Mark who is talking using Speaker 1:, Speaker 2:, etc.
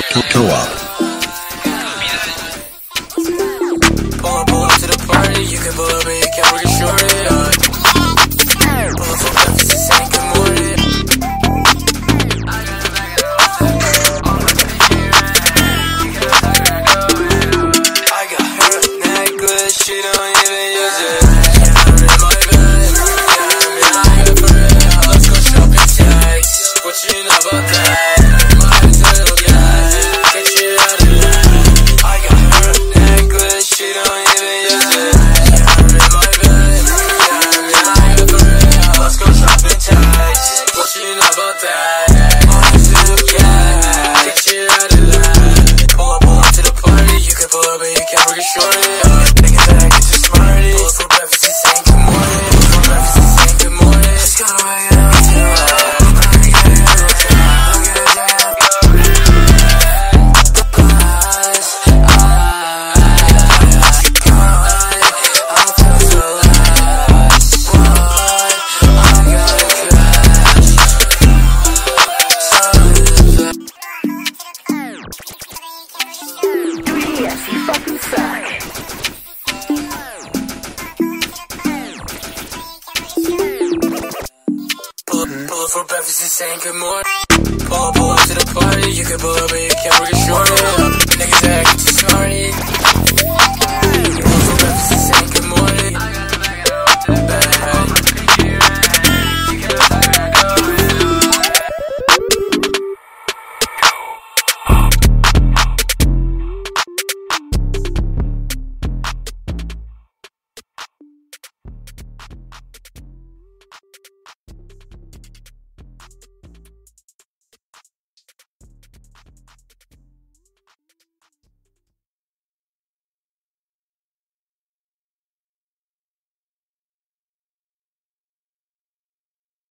Speaker 1: Kawhi. for breakfast and saying good morning. Pull up, pull up to the party, you can pull up, but you can't really short it.